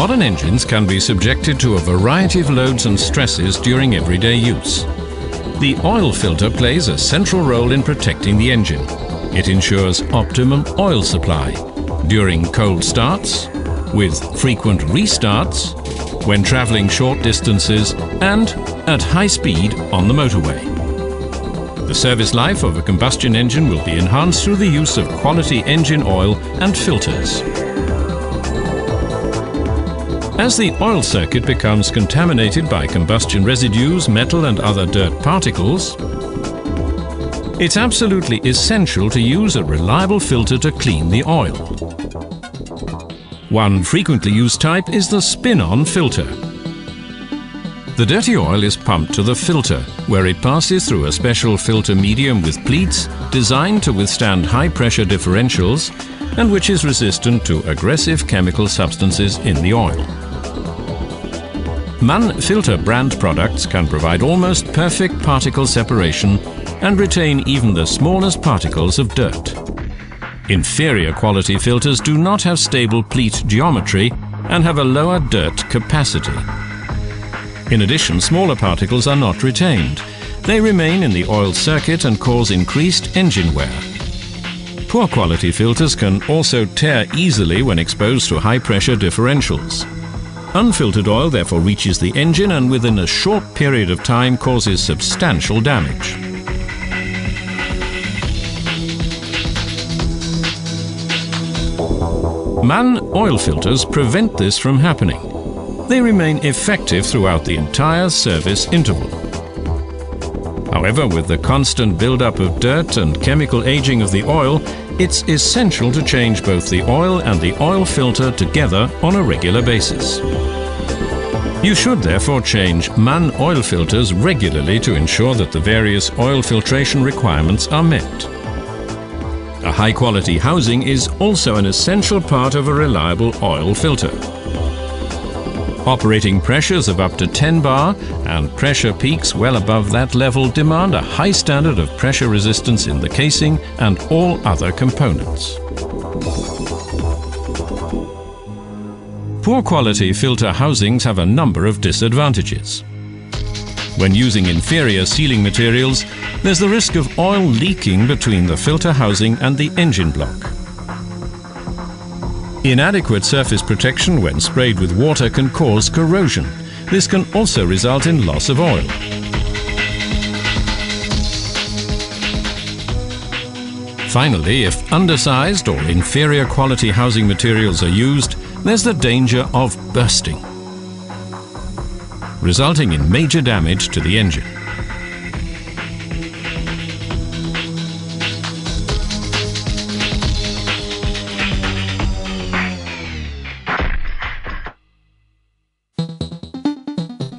Modern engines can be subjected to a variety of loads and stresses during everyday use. The oil filter plays a central role in protecting the engine. It ensures optimum oil supply during cold starts, with frequent restarts, when travelling short distances and at high speed on the motorway. The service life of a combustion engine will be enhanced through the use of quality engine oil and filters. As the oil circuit becomes contaminated by combustion residues, metal and other dirt particles, it's absolutely essential to use a reliable filter to clean the oil. One frequently used type is the spin-on filter. The dirty oil is pumped to the filter, where it passes through a special filter medium with pleats designed to withstand high pressure differentials and which is resistant to aggressive chemical substances in the oil. Mann Filter brand products can provide almost perfect particle separation and retain even the smallest particles of dirt. Inferior quality filters do not have stable pleat geometry and have a lower dirt capacity. In addition, smaller particles are not retained. They remain in the oil circuit and cause increased engine wear. Poor quality filters can also tear easily when exposed to high pressure differentials. Unfiltered oil therefore reaches the engine and within a short period of time causes substantial damage. Mann oil filters prevent this from happening. They remain effective throughout the entire service interval. However, with the constant buildup of dirt and chemical aging of the oil, it's essential to change both the oil and the oil filter together on a regular basis. You should therefore change Mann oil filters regularly to ensure that the various oil filtration requirements are met. A high-quality housing is also an essential part of a reliable oil filter. Operating pressures of up to 10 bar and pressure peaks well above that level demand a high standard of pressure resistance in the casing and all other components. Poor quality filter housings have a number of disadvantages. When using inferior sealing materials, there's the risk of oil leaking between the filter housing and the engine block. Inadequate surface protection when sprayed with water can cause corrosion. This can also result in loss of oil. Finally, if undersized or inferior quality housing materials are used, there's the danger of bursting, resulting in major damage to the engine.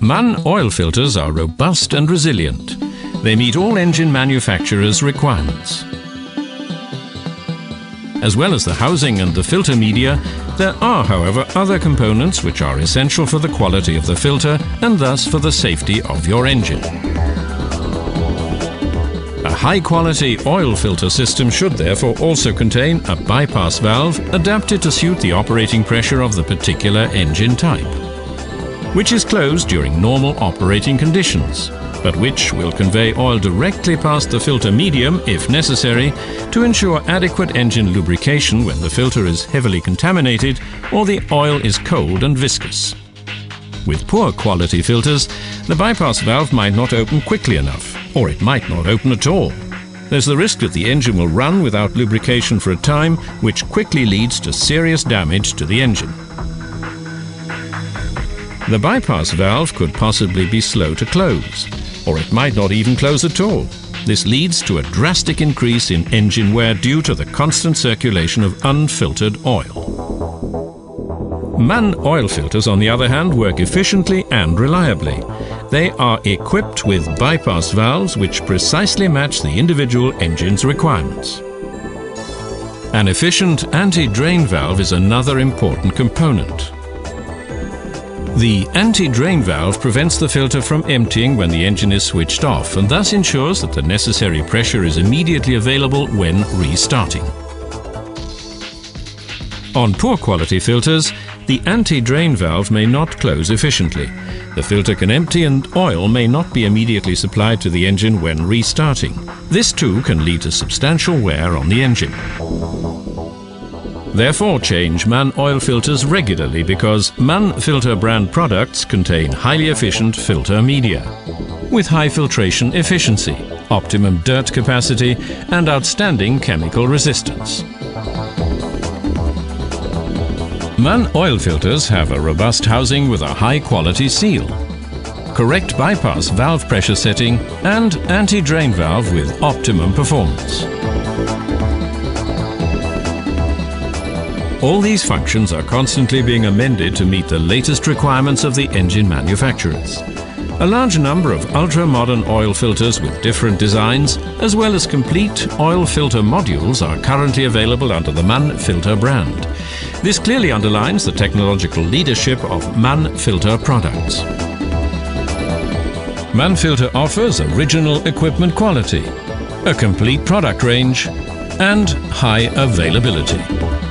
Mann oil filters are robust and resilient. They meet all engine manufacturers' requirements. As well as the housing and the filter media, there are, however, other components which are essential for the quality of the filter and thus for the safety of your engine. A high-quality oil filter system should therefore also contain a bypass valve adapted to suit the operating pressure of the particular engine type, which is closed during normal operating conditions but which will convey oil directly past the filter medium, if necessary, to ensure adequate engine lubrication when the filter is heavily contaminated or the oil is cold and viscous. With poor quality filters, the bypass valve might not open quickly enough, or it might not open at all. There's the risk that the engine will run without lubrication for a time, which quickly leads to serious damage to the engine. The bypass valve could possibly be slow to close, or it might not even close at all. This leads to a drastic increase in engine wear due to the constant circulation of unfiltered oil. Mann oil filters, on the other hand, work efficiently and reliably. They are equipped with bypass valves which precisely match the individual engine's requirements. An efficient anti-drain valve is another important component. The anti-drain valve prevents the filter from emptying when the engine is switched off and thus ensures that the necessary pressure is immediately available when restarting. On poor quality filters, the anti-drain valve may not close efficiently. The filter can empty and oil may not be immediately supplied to the engine when restarting. This too can lead to substantial wear on the engine. Therefore, change Mann oil filters regularly because Mann filter brand products contain highly efficient filter media with high filtration efficiency, optimum dirt capacity and outstanding chemical resistance. Mann oil filters have a robust housing with a high quality seal, correct bypass valve pressure setting and anti-drain valve with optimum performance. All these functions are constantly being amended to meet the latest requirements of the engine manufacturers. A large number of ultra-modern oil filters with different designs, as well as complete oil filter modules are currently available under the Mann Filter brand. This clearly underlines the technological leadership of Mann Filter products. Mann Filter offers original equipment quality, a complete product range, and high availability.